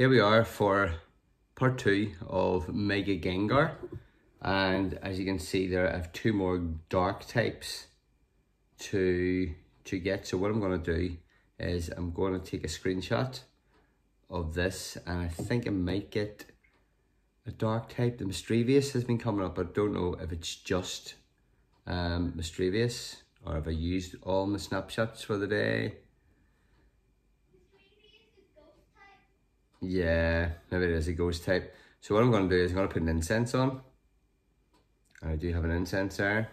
here we are for part two of Mega Gengar. And as you can see there, I have two more dark types to, to get. So what I'm gonna do is I'm gonna take a screenshot of this and I think I might get a dark type. The Misdreavus has been coming up. But I don't know if it's just um, Misdreavus or if I used all my snapshots for the day. Yeah, maybe it is a ghost type. So what I'm going to do is I'm going to put an incense on. I do have an incense there.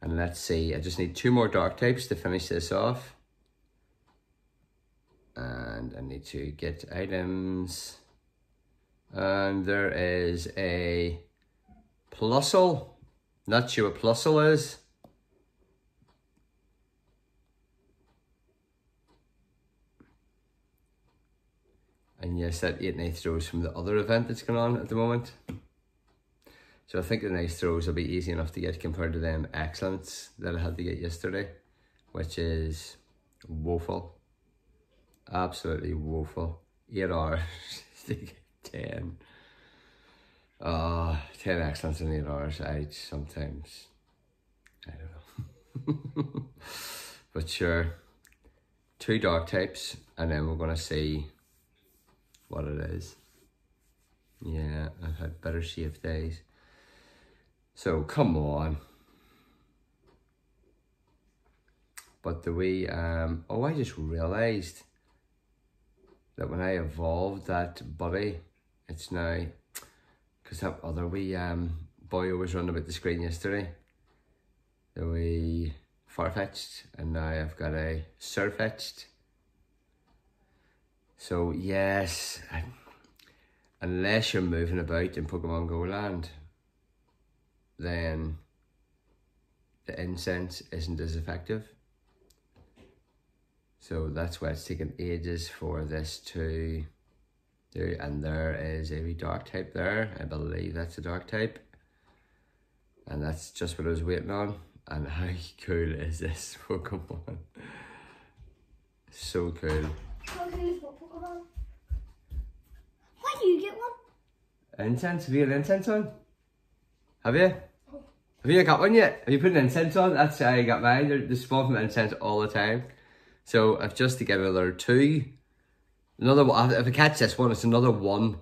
And let's see, I just need two more dark types to finish this off. And I need to get items. And there is a Plusle. Not sure what Plusle is. And yes, that eight nice throws from the other event that's going on at the moment. So I think the nice throws will be easy enough to get compared to them excellence that I had to get yesterday, which is woeful. Absolutely woeful. Eight hours to get 10. Uh, 10 excellence in eight hours. I sometimes, I don't know. but sure, two dark types, and then we're going to see what it is. Yeah, I've had better safe days. So come on. But the way, um, oh, I just realised that when I evolved that buddy, it's now, because that other wee um, boy was running about the screen yesterday, the wee Farfetch'd, and now I've got a Sirfetch'd. So yes, unless you're moving about in Pokemon Go land, then the incense isn't as effective. So that's why it's taken ages for this to do. And there is a dark type there. I believe that's a dark type. And that's just what I was waiting on. And how cool is this Pokemon? So cool. How cool is what? Why do you get one? Incense? Have you got an incense on? Have you? Have you got one yet? Have you put an incense on? That's how I got mine. They're, they spawn from incense all the time. So I've just to get another two. Another one. If I catch this one, it's another one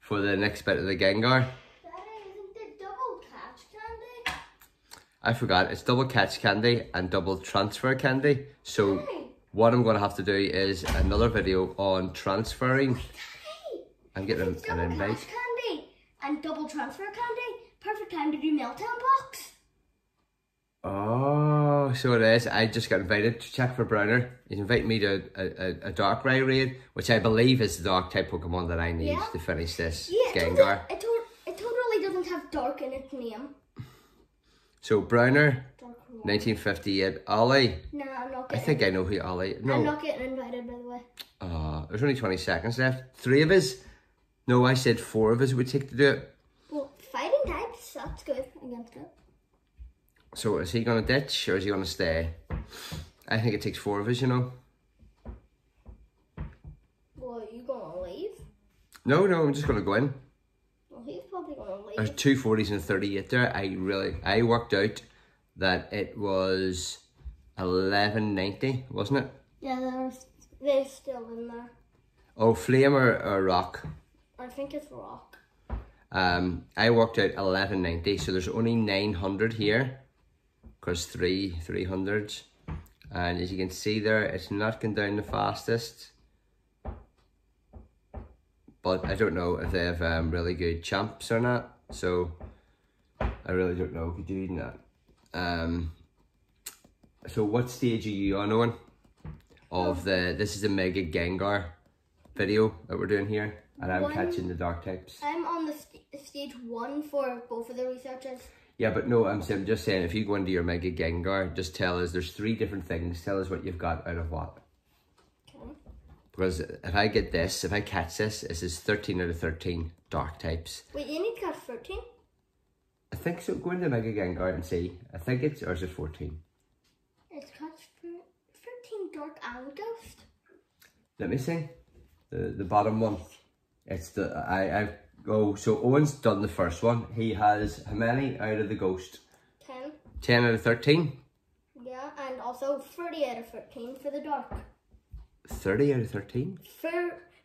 for the next bit of the Gengar. Daddy, isn't it double catch candy? I forgot. It's double catch candy and double transfer candy. So what I'm going to have to do is another video on transferring Daddy, and getting it's an, an double invite. candy and double transfer candy. Perfect time to do meltdown box. Oh, so it is. I just got invited to check for Browner. He's invited me to a, a, a Darkrai raid, which I believe is the dark type Pokemon that I need Yeah. to finish this Yeah, it, Gengar. it, to- it totally doesn't have dark in its name. So Browner, Dark. 1958. Ollie. No, I'm not I think I know who. I'm No, not getting invited, by the way. uh, there's only 20 seconds left. Three of us. No, I said four of us would take to do it. Well, fighting types, that's good against it. So is he gonna ditch or is he gonna stay? I think it takes four of us, you know. Well, you gonna leave? No, no, I'm just gonna go in. Well, he's probably gonna leave. There's two forties and a thirty-eight there. I really, I worked out that it was eleven ninety, wasn't it? Yeah, there's, they're still in there. Oh, flame or, or rock. I think it's rock. Um, I worked out eleven ninety, so there's only nine hundred here, cause three three hundreds, and as you can see there, it's not going down the fastest. But I don't know if they have um, really good champs or not, so I really don't know. Could you even that? Um, so what stage are you on, Owen? Of the this is a Mega Gengar video that we're doing here, and I'm One- catching the dark types. I'm on the st- stage one for both of the researchers. Yeah, but no, I'm, I'm just saying, if you go into your Mega Gengar, just tell us there's three different things. Tell us what you've got out of what. Okay. Because if I get this, if I catch this, this is 13 out of 13 dark types. Wait, you need to catch 13? I think so. Go into Mega Gang Gengar and see. I think it's, or is it 14? It's thir- 13 dark and ghost. Let me see. the, the bottom one. It's the, I, I've, oh, so Owen's done the first one. He has how many out of the ghost? 10. 10 out of 13? Yeah, and also 30 out of 13 for the dark. 30 out of 13? For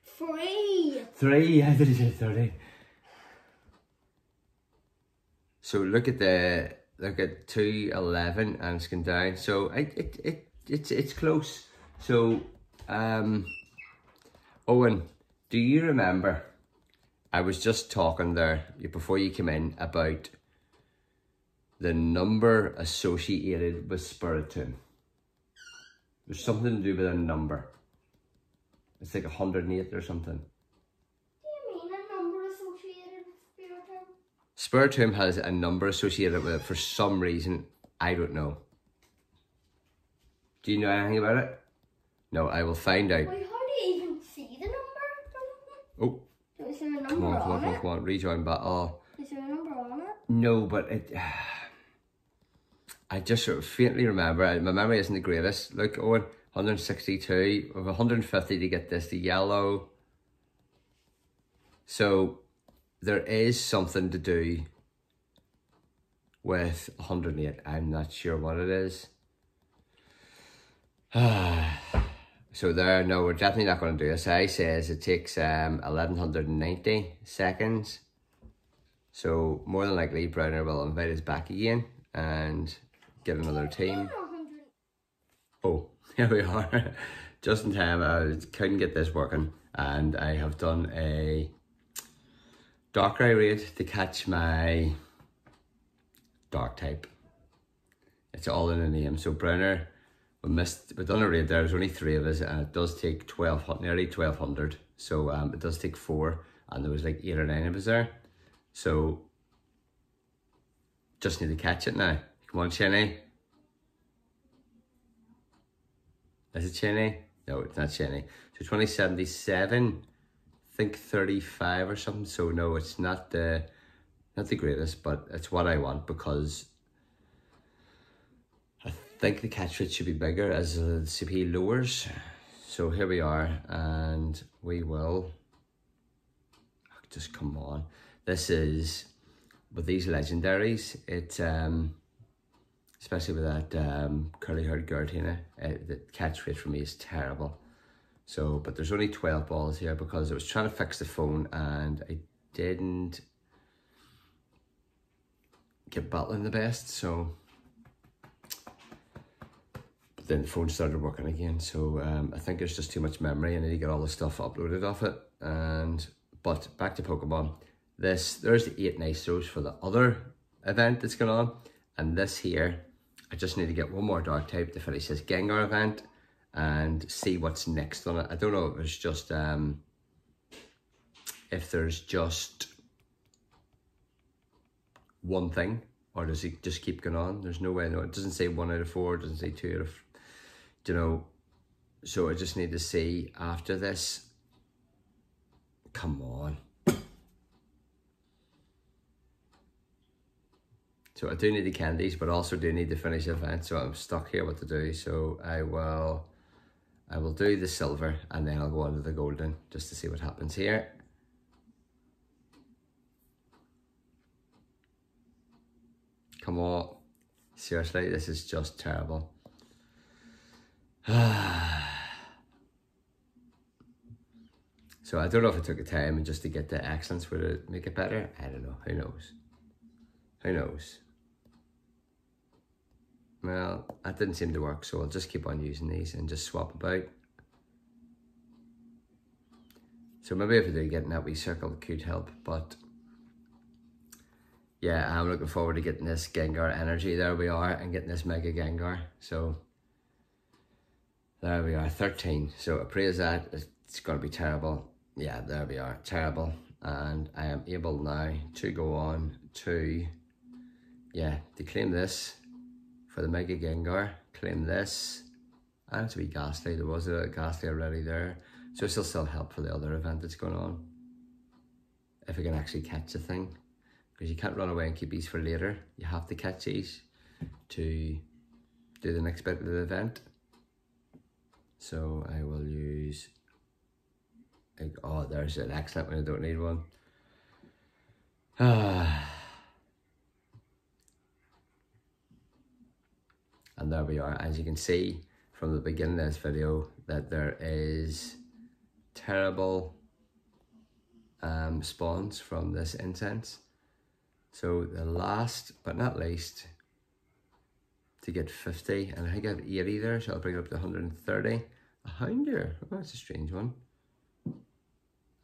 free. 3 out of 30. So look at the, look at 211 and it's gone down. So it, it, it, it's, it's close. So, um, Owen, do you remember? I was just talking there before you came in about the number associated with Spiritomb. There's something to do with a number. It's like 108 or something. Do you mean a number associated with Spiritomb? Spiritomb has a number associated with it for some reason. I don't know. Do you know anything about it? No, I will find out. Wait, how do you even see the number? Oh, Is there a number come on, come on, on come on, it? come on. Rejoin battle. Is there a number on it? No, but it. I just sort of faintly remember. My memory isn't the greatest. Look, Owen, 162 of 150 to get this. The yellow. So, there is something to do with 108. I'm not sure what it is. so there, no, we're definitely not going to do this. I says it takes um 1190 seconds. So more than likely, Browner will invite us back again and get another team. Oh, here we are. Just in time, I couldn't get this working, and I have done a Darkrai raid to catch my Dark type. It's all in the name. So Browner, we missed. We done a raid there. There's only three of us, and it does take twelve, nearly twelve hundred. So um, it does take four, and there was like eight or nine of us there. So just need to catch it now. Come on, Cheney. Is it Cheney? No, it's not Cheney. So 2077, I think 35 or something. So no, it's not the not the greatest, but it's what I want because I think the catch rate should be bigger as the CP lowers. So here we are, and we will just come on. This is with these legendaries. It um, especially with that um, curly haired Giratina, uh, the catch rate for me is terrible. So, but there's only 12 balls here because I was trying to fix the phone and I didn't get battling the best. So, but then the phone started working again. So um, I think there's just too much memory. I need to get all the stuff uploaded off it. And but back to Pokemon. This there's the eight Nitros for the other event that's going on, and this here, I just need to get one more Dark type to finish this Gengar event and see what's next on it. I don't know if it's just um if there's just one thing or does it just keep going on? There's no way. No, it doesn't say one out of four. It doesn't say two out of, you know. So I just need to see after this. Come on. So I do need the candies, but also do need to finish the event. So I'm stuck here what to do. So I will, I will do the silver and then I'll go on to the golden just to see what happens here. Come on. Seriously, this is just terrible. so I don't know if it took a time and just to get the excellence would it make it better? I don't know. Who knows? Who knows? Well, that didn't seem to work, so I'll just keep on using these and just swap about. So maybe if I do get that wee circle, could help, but yeah, I'm looking forward to getting this Gengar energy. There we are, and getting this Mega Gengar. So there we are, 13. So appraise that, it's going to be terrible. Yeah, there we are, terrible. And I am able now to go on to, yeah, to claim this for the Mega Gengar. Claim this. And it's a wee Gastly. There was a Gastly already there. So this will still help for the other event that's going on. If I can actually catch the thing. Because you can't run away and keep these for later. You have to catch these to do the next bit of the event. So I will use oh, there's an excellent when I don't need one. Ah. And there we are. As you can see from the beginning of this video that there is terrible um, spawns from this incense. So the last but not least to get 50 and I think I have 80 there so I'll bring it up to 130. A Houndour, oh, that's a strange one.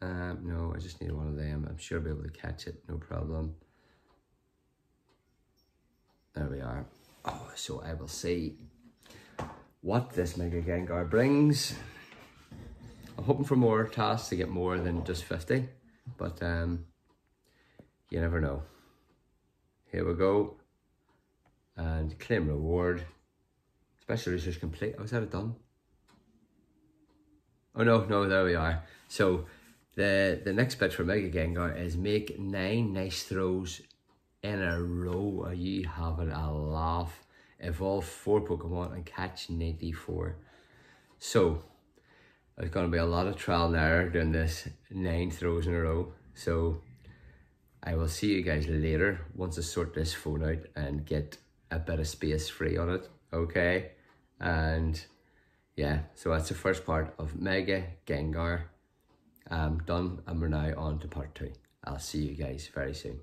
Um, no, I just need one of them. I'm sure I'll be able to catch it, no problem. There we are. Oh, so I will see what this Mega Gengar brings. I'm hoping for more tasks to get more than just 50, but um, you never know. Here we go. And claim reward. Special research complete. Oh, is that done? Oh no, no, there we are. So the the next bit for Mega Gengar is make nine nice throws in a row. Are you having a laugh? Evolve four Pokemon and catch 94. So there's going to be a lot of trial and error doing this nine throws in a row. So I will see you guys later once I sort this phone out and get a bit of space free on it. Okay. And yeah, so that's the first part of Mega Gengar um, done and we're now on to part two. I'll see you guys very soon.